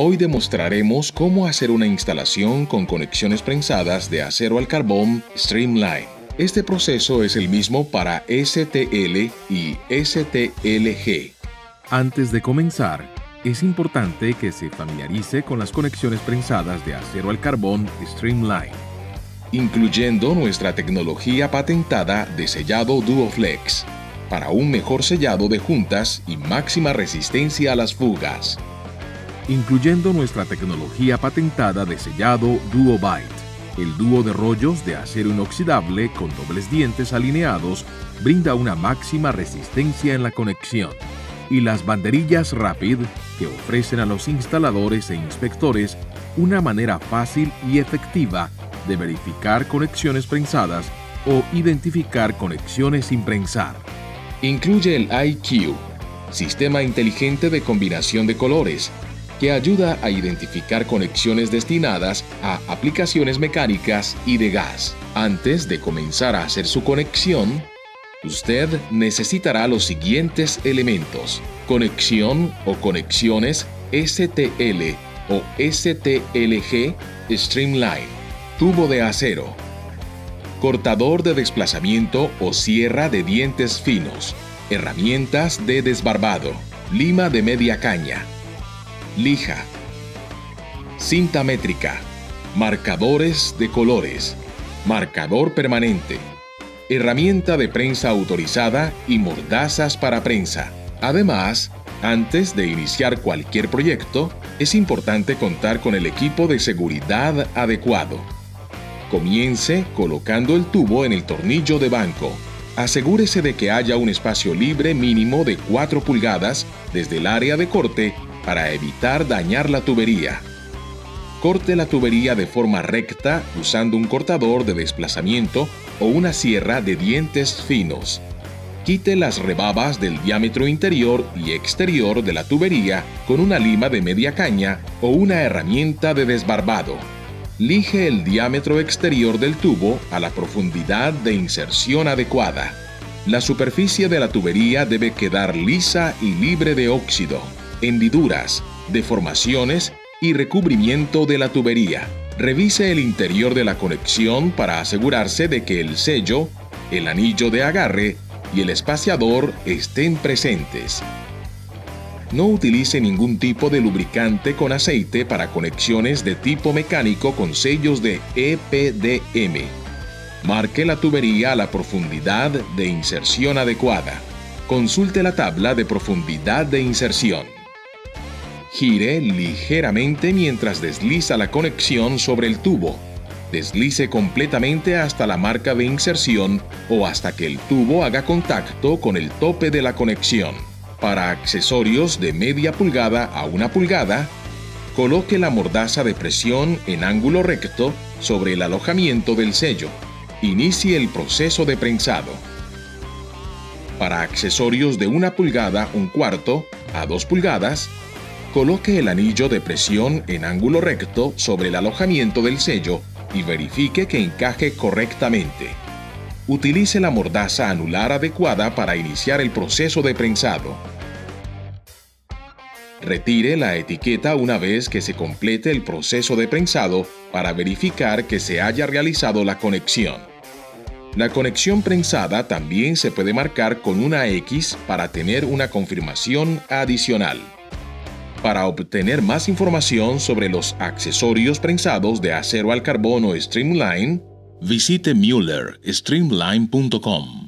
Hoy demostraremos cómo hacer una instalación con conexiones prensadas de acero al carbón Streamline. Este proceso es el mismo para STL y STLG. Antes de comenzar, es importante que se familiarice con las conexiones prensadas de acero al carbón Streamline, incluyendo nuestra tecnología patentada de sellado DuoFlex, para un mejor sellado de juntas y máxima resistencia a las fugas. Incluyendo nuestra tecnología patentada de sellado DuoBite, el dúo de rollos de acero inoxidable con dobles dientes alineados brinda una máxima resistencia en la conexión y las banderillas Rapid que ofrecen a los instaladores e inspectores una manera fácil y efectiva de verificar conexiones prensadas o identificar conexiones sin prensar. Incluye el IQ, Sistema Inteligente de Combinación de Colores, que ayuda a identificar conexiones destinadas a aplicaciones mecánicas y de gas. Antes de comenzar a hacer su conexión, Usted necesitará los siguientes elementos. Conexión o conexiones STL o STLG Streamline. Tubo de acero. Cortador de desplazamiento o sierra de dientes finos. Herramientas de desbarbado. Lima de media caña. Lija. Cinta métrica. Marcadores de colores. Marcador permanente herramienta de prensa autorizada y mordazas para prensa. Además, antes de iniciar cualquier proyecto, es importante contar con el equipo de seguridad adecuado. Comience colocando el tubo en el tornillo de banco. Asegúrese de que haya un espacio libre mínimo de 4 pulgadas desde el área de corte para evitar dañar la tubería. Corte la tubería de forma recta usando un cortador de desplazamiento o una sierra de dientes finos. Quite las rebabas del diámetro interior y exterior de la tubería con una lima de media caña o una herramienta de desbarbado. Lige el diámetro exterior del tubo a la profundidad de inserción adecuada. La superficie de la tubería debe quedar lisa y libre de óxido, hendiduras, deformaciones y recubrimiento de la tubería. Revise el interior de la conexión para asegurarse de que el sello, el anillo de agarre y el espaciador estén presentes. No utilice ningún tipo de lubricante con aceite para conexiones de tipo mecánico con sellos de EPDM. Marque la tubería a la profundidad de inserción adecuada. Consulte la tabla de profundidad de inserción. Gire ligeramente mientras desliza la conexión sobre el tubo. Deslice completamente hasta la marca de inserción o hasta que el tubo haga contacto con el tope de la conexión. Para accesorios de media pulgada a una pulgada, coloque la mordaza de presión en ángulo recto sobre el alojamiento del sello. Inicie el proceso de prensado. Para accesorios de una pulgada un cuarto a dos pulgadas, Coloque el anillo de presión en ángulo recto sobre el alojamiento del sello y verifique que encaje correctamente. Utilice la mordaza anular adecuada para iniciar el proceso de prensado. Retire la etiqueta una vez que se complete el proceso de prensado para verificar que se haya realizado la conexión. La conexión prensada también se puede marcar con una X para tener una confirmación adicional. Para obtener más información sobre los accesorios prensados de acero al carbono Streamline, visite MüllerStreamline.com.